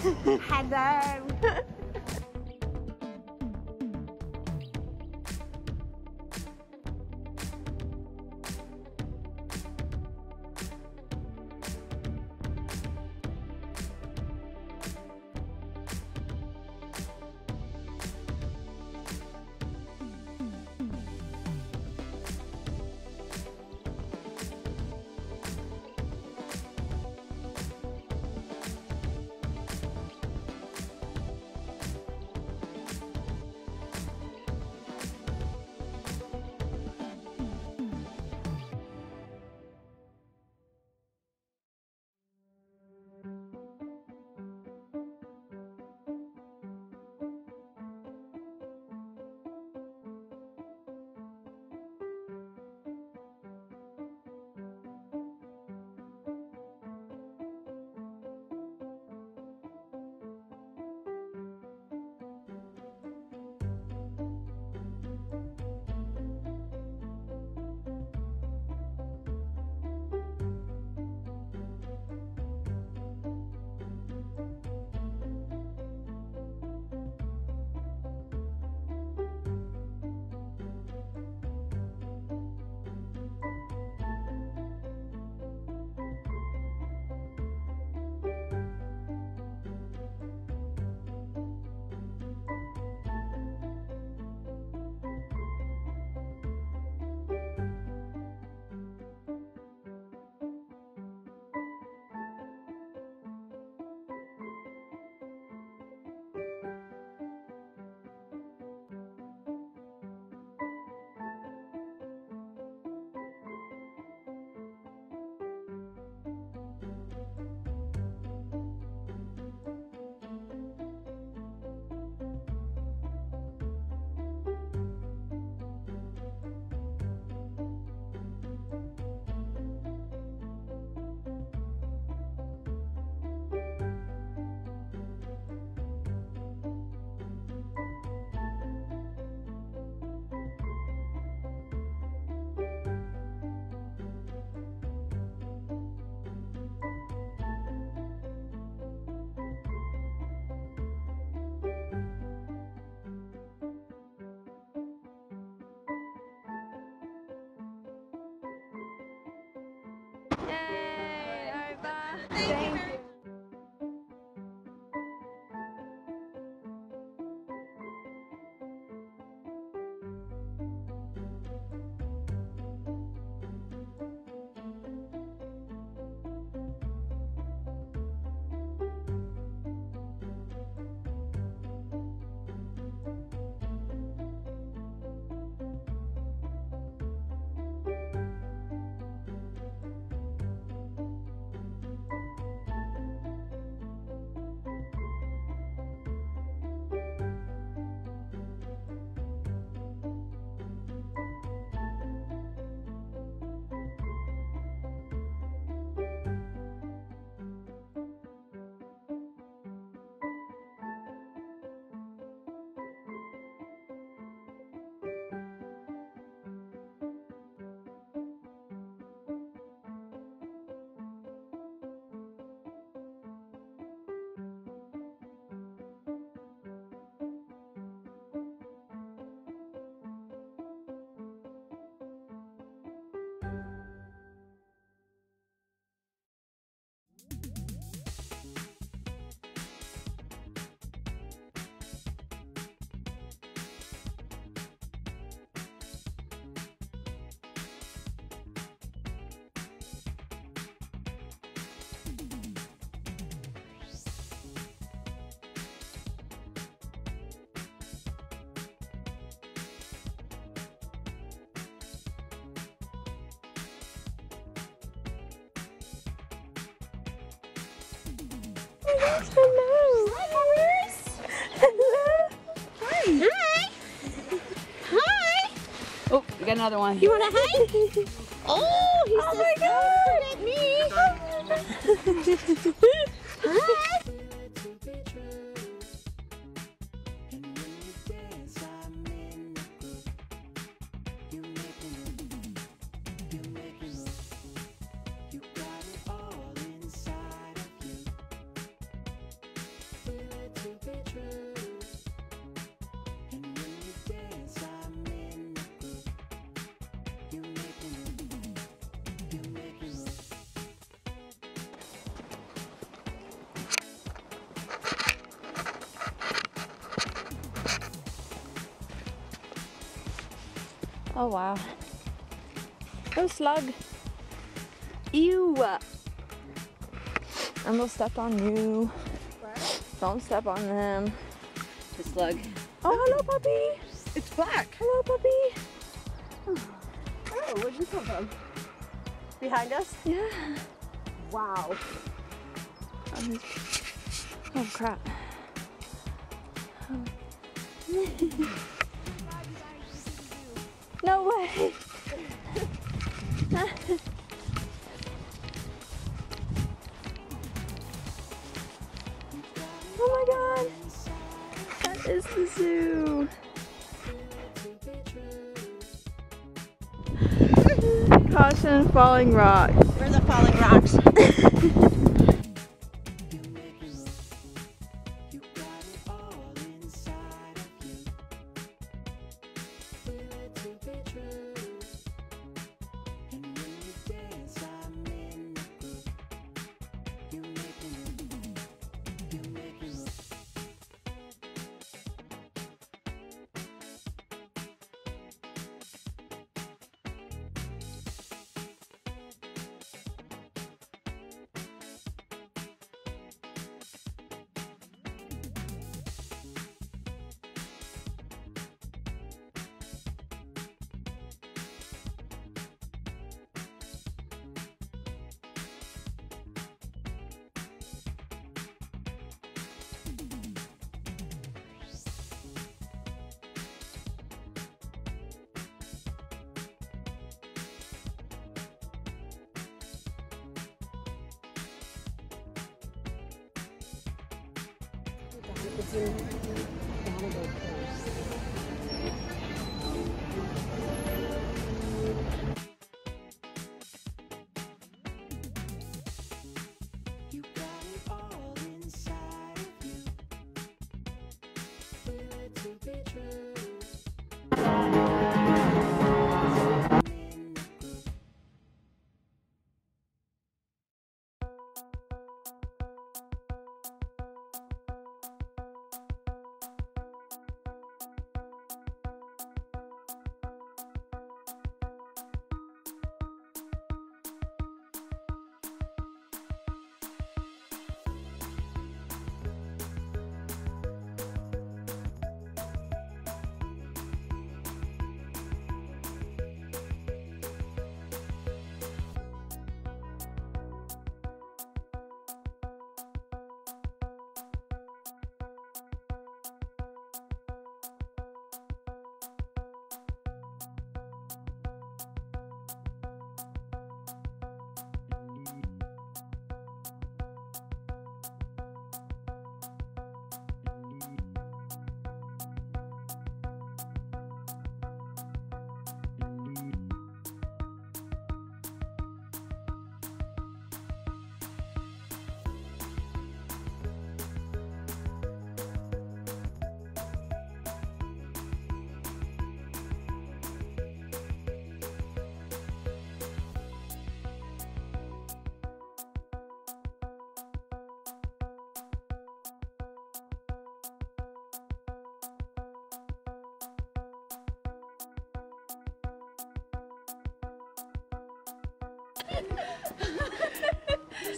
Hello. Hello. Hi, Hello. Hi. Hi. Hi. Oh, we got another one. You want to hi? Oh, he's oh my God. at me. hi. Oh wow. Oh slug. Ew. And they'll step on you. Don't step on them. The slug. Oh hello puppy. It's black. Hello puppy. Oh, where'd you come from? Behind us? Yeah. Wow. Um, oh crap. Um. no way. oh my god. That is the zoo. Caution falling rocks. Where are the falling rocks? It's in Down Bay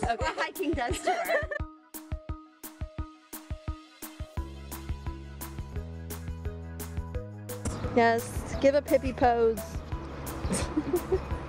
Okay. hiking does to her. Yes, give a pippy pose.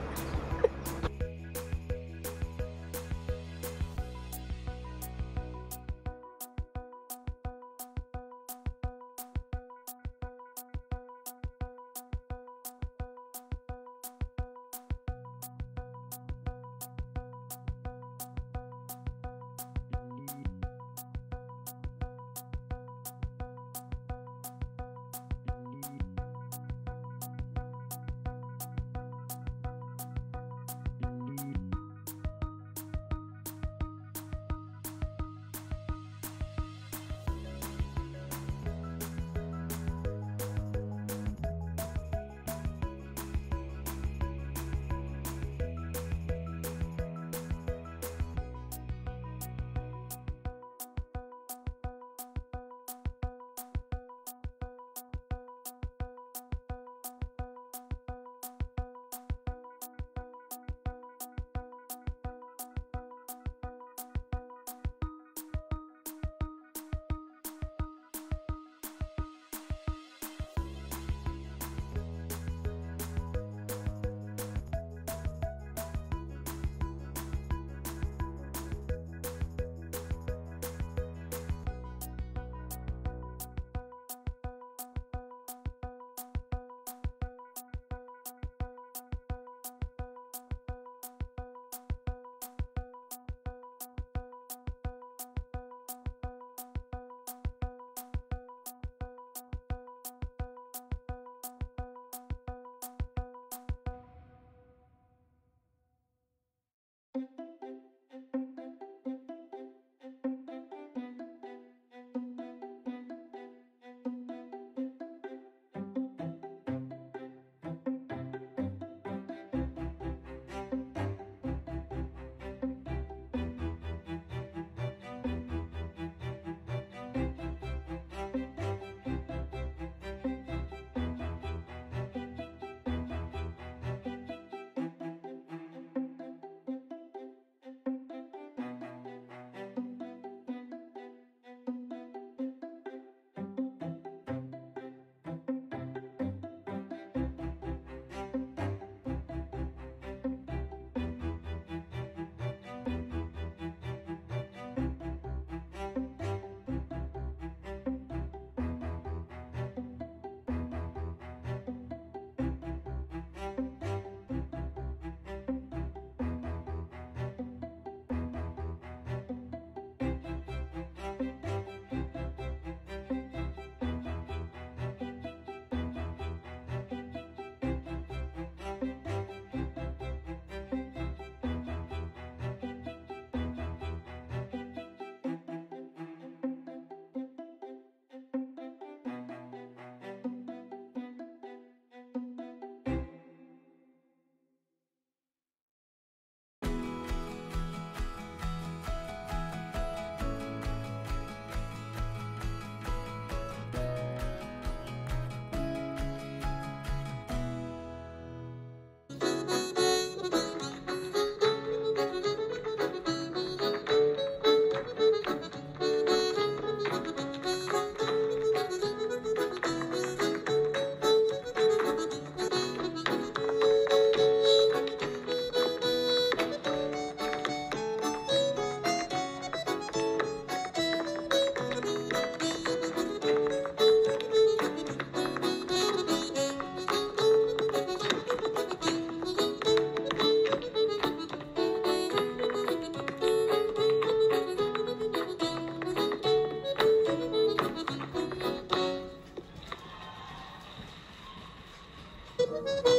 Thank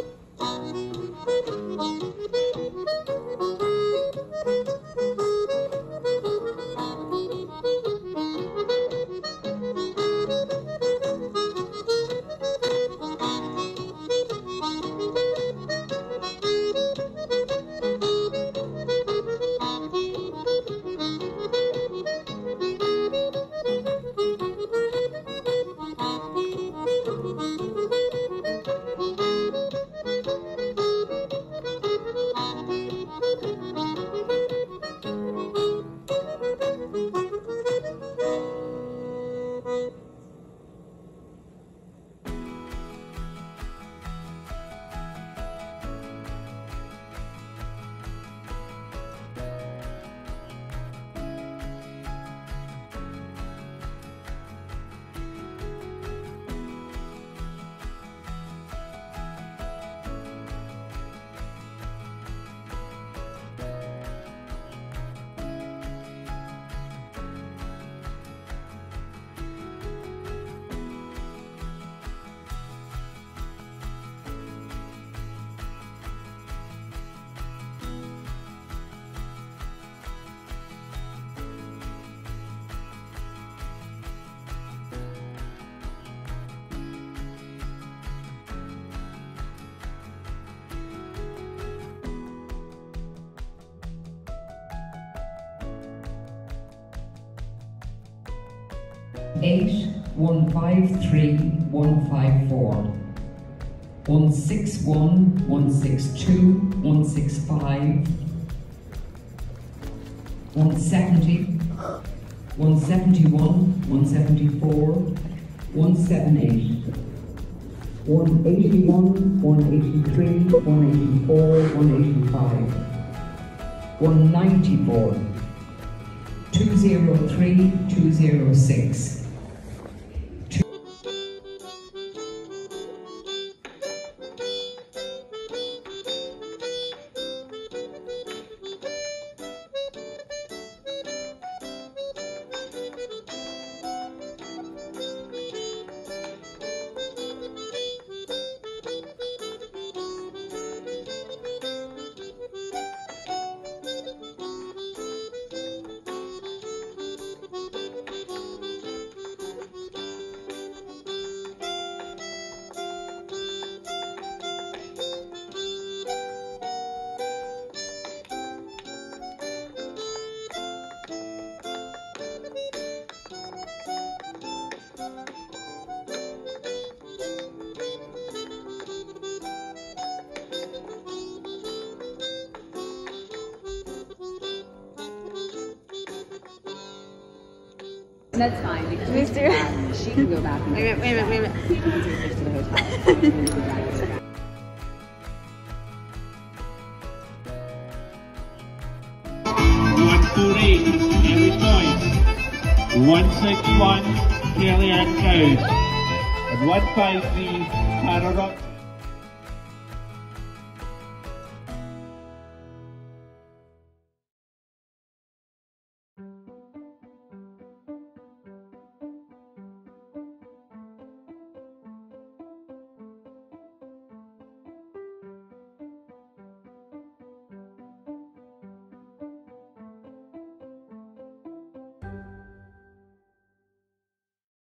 you. Eight one five three one five four. One six one one six two one six five. One seventy. One seventy one one seventy four. One seven eight. 181, 183, 184, 185, 194, 203, 206. That's fine because Move through. um, she can go back. And Wait a minute, wait a minute, wait a minute. Take her to the hotel. One forty, One sixty one, Kelly Ann Coast. And one five three, Tara Rock.